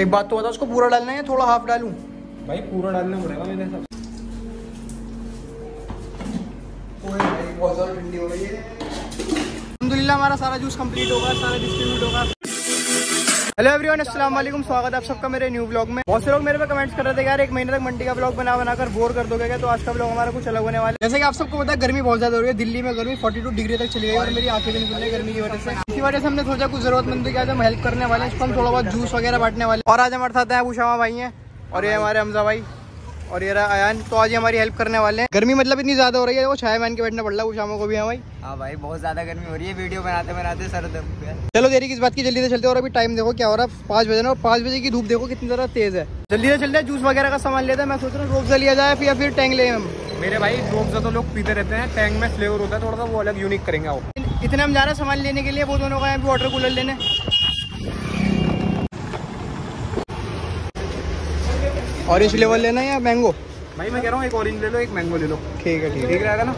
एक बात तो बता उसको पूरा डालना है थोड़ा हाफ़ डालू? भाई पूरा डालना पड़ेगा मेरे हिसाब से। ठंडी हो है। अलहमदिल्ला हमारा सारा जूस कंप्लीट होगा सारा डिस्ट्रीब्यूट होगा। हेलो एवरीवन अस्सलाम वालेकुम स्वागत है आप सबका मेरे न्यू ब्लॉग में। बहुत से लोग मेरे पे कमेंट्स कर रहे थे यार, एक महीने तक मंडी का ब्लॉग बना बनाकर बोर कर दोगे तो आज का ब्लॉग हमारा कुछ अलग होने वाला है। जैसे कि आप सबको पता है, गर्मी बहुत ज़्यादा हो रही है। दिल्ली में गर्मी 42 डिग्री तक चली गई और मेरी आँखें भी निकल रही है गर्मी की वजह से। इसी वजह से हमने सोचा कुछ जरूरतमंद की हम हेल्प करने वाले हैं। इसको हम थोड़ा बहुत जूस वगैरह बांटने वाले और आज हमारे साथ है उषामा भाई है और ये हमारे हमजा भाई। और ये रहा अयान तो आज हमारी हेल्प करने वाले हैं। गर्मी मतलब इतनी ज़्यादा हो रही है वो छाया मान के बैठना पड़ रहा है शामों को भी है भाई। हाँ भाई बहुत ज़्यादा गर्मी हो रही है वीडियो बनाते बनाते सर दम चलो देरी किस बात की जल्दी से चलते और अभी टाइम देखो क्या हो रहा है पाँच बजे ना और पाँच बजे की धूप देखो कितनी ज़्यादा तेज है। जल्दी से चलते हैं जूस वगैरह का सामान लेते हैं मैं सोच रहा हूँ रोक लिया जाए या फिर टैंक ले हम। मेरे भाई रोक ज़्यादा लोग पीते रहते हैं टैंक में फ्लेवर होता है थोड़ा सा वो अलग यूनिक करेंगे वो इतने हम जा रहे हैं सामान लेने के लिए वो दोनों का वाटर कूलर लेने। ऑरेंज फ्लेवर लेना है या मैंगो भाई मैं कह रहा हूँ एक ऑरेंज ले लो एक मैंगो ले लो। ठीक है ठीक ठीक रहेगा ना?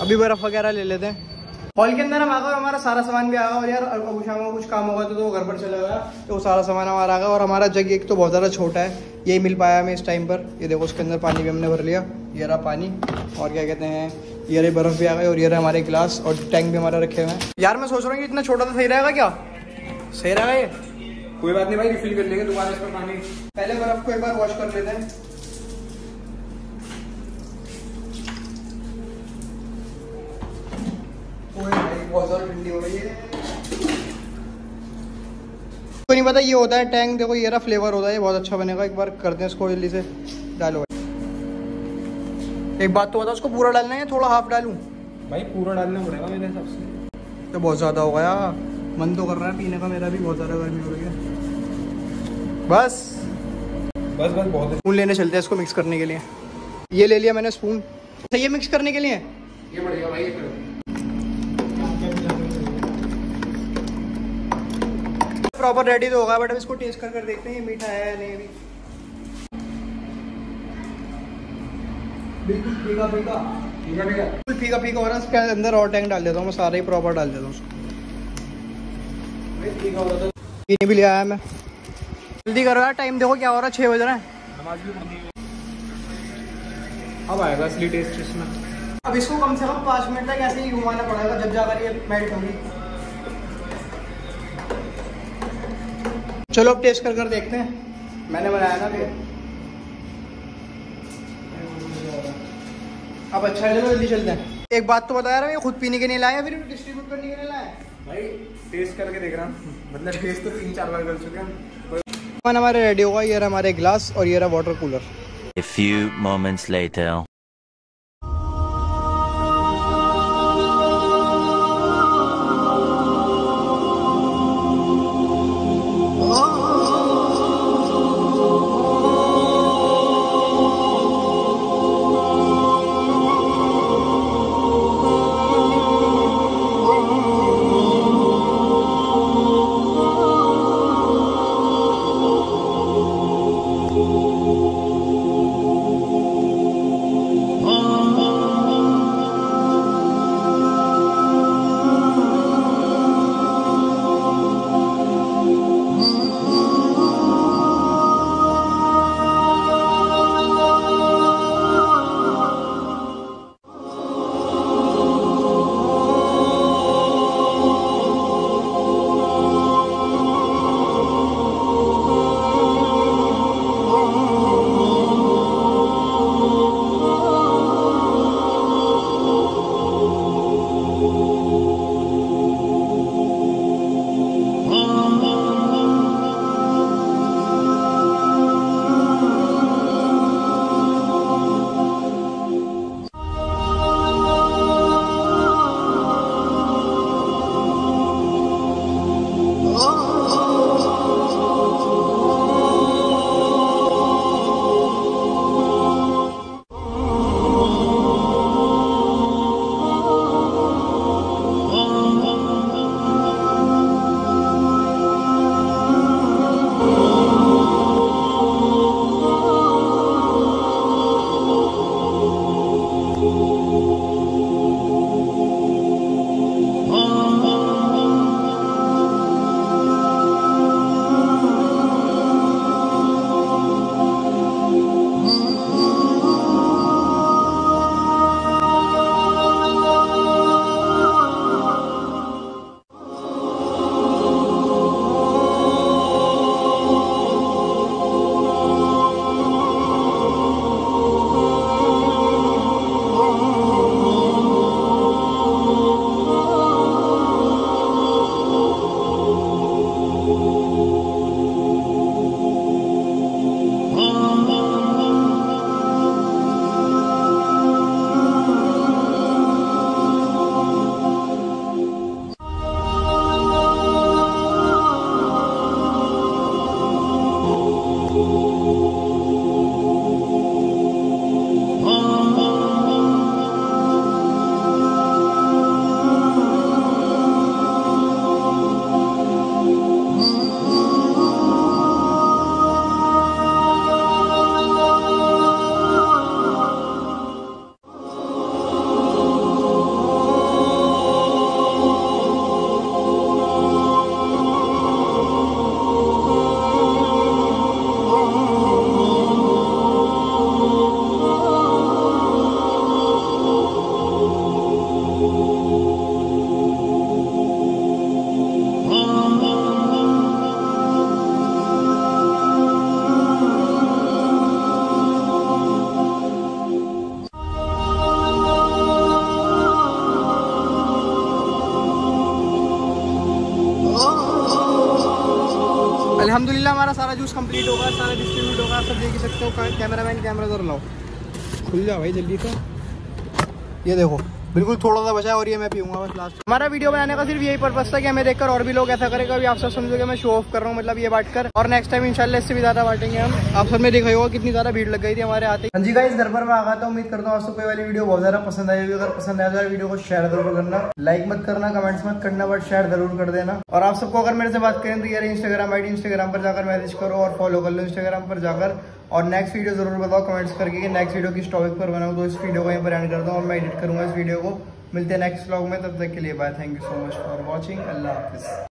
अभी बर्फ़ वगैरह ले लेते हैं। हॉल के अंदर हम आ गए और हमारा सारा सामान भी आ गया और यार अबू शाम को कुछ काम होगा तो, तो वो घर पर चला गया तो वो सारा सामान हमारा आ गया और हमारा जग एक तो बहुत ज़्यादा छोटा है। यही मिल पाया हमें इस टाइम पर। ये देखो उसके अंदर पानी भी हमने भर लिया। ये रहा पानी। और क्या कहते हैं ये रही बर्फ़ भी आ गई और ये रहा हमारे गिलास और टैंक भी हमारा रखे हुए हैं। यार मैं सोच रहा हूँ कि इतना छोटा तो सही रहेगा क्या? सही रहेगा ये? कोई बात नहीं भाई रिफिल कर लेंगे दोबारा इसमें पानी। पहले बर्फ़ को एक बार वॉश कर लेते हैं। बहुत हो रही है। नहीं पता ये होता है टैंक देखो ये रहा फ्लेवर होता है ये बहुत अच्छा बनेगा। एक बार करते हैं इसको जल्दी से डालो। एक बात तो बता उसको पूरा डालना है या थोड़ा हाफ़ डालूं? भाई पूरा डालना पड़ेगा मेरे हिसाब से। तो बहुत ज़्यादा हो गया मन तो कर रहा है पीने का मेरा भी बहुत ज़्यादा गर्मी हो रही है। बस। बस बस बहुत स्पून लेने चलते हैं इसको मिक्स करने के लिए। ये ले लिया मैंने स्पून सही है मिक्स करने के लिए? ये बढ़िया भाई प्रॉपर रेडी तो होगा बट अब इसको टेस्ट कर कर देखते हैं ये मीठा है या नहीं अभी। बिल्कुल फीका फीका फीका फीका हो रहा है इसके अंदर और टैंक डाल देता हूँ मैं सारा ही प्रॉपर डाल देता हूँ उसको। है पीने भी ले आया मैं। जल्दी करो यार टाइम देखो क्या हो रहा है छः बज रहा है। नमाज़ भी पढ़नी है अब आएगा असली टेस्ट इसमें। अब इसको कम से कम पाँच मिनट तक ऐसे ही घुमाना पड़ेगा जब जाकर ये मेल्ट होगी। चलो अब टेस्ट कर कर देखते हैं। मैंने बनाया ना फिर अब अच्छा चलो जल्दी चलते हैं। एक बात तो बता रहा हूँ ये खुद पीने के लिए लाया फिर डिस्ट्रीब्यूट करने के लिए लाया भाई टेस्ट करके देख रहा हूँ। मतलब टेस्ट तो तीन चार बार कर चुके हैं। हमारे रेडी होगा ये हमारे ग्लास और ये रहा water cooler A few moments later. अल्हम्दुलिल्लाह हमारा सारा जूस कंप्लीट होगा, सारा डिस्ट्रीब्यूट होगा सब देख ही सकते हो कैमरा मैन कैमरा उधर लाओ। खुल जाओ भाई जल्दी से ये देखो। बिल्कुल थोड़ा सा बचा है और ये मैं पीऊँगा बस लास्ट हमारा वीडियो बनाने का सिर्फ़ यही पर्पज था कि हमें देखकर और भी लोग ऐसा करेगा अभी आप सब समझोगे मैं शो ऑफ़ कर रहा हूँ मतलब ये बांट कर। और नेक्स्ट टाइम इंशाल्लाह इससे भी ज़्यादा बांटेंगे हम। आप सबने देखा होगा कितनी ज़्यादा भीड़ लग गई थी हमारे आते हाँ जी इस घर पर मैं था। उम्मीद करता हूँ आपको वाली वीडियो बहुत ज़्यादा पसंद आई अगर पसंद आया तो वीडियो को शेयर ज़रूर करना। लाइक मत करना कमेंट्स मत करना बट शेयर ज़रूर कर देना। और आप सबको अगर मेरे से बात करें तो यार इंस्टाग्राम आई इंस्टाग्राम पर जाकर मैसेज करो और फॉलो कर लो इंस्टाग्राम पर जाकर। और नेक्स्ट वीडियो ज़रूर बताओ कमेंट्स करके कि नेक्स्ट वीडियो किस टॉपिक पर बनाऊँ। तो इस वीडियो को यहीं पर एंड करता हूँ और मैं एडिट करूँगा इस वीडियो को। मिलते हैं नेक्स्ट व्लॉग में, तब तक के लिए bye thank you so much for watching अल्लाह हाफिज़.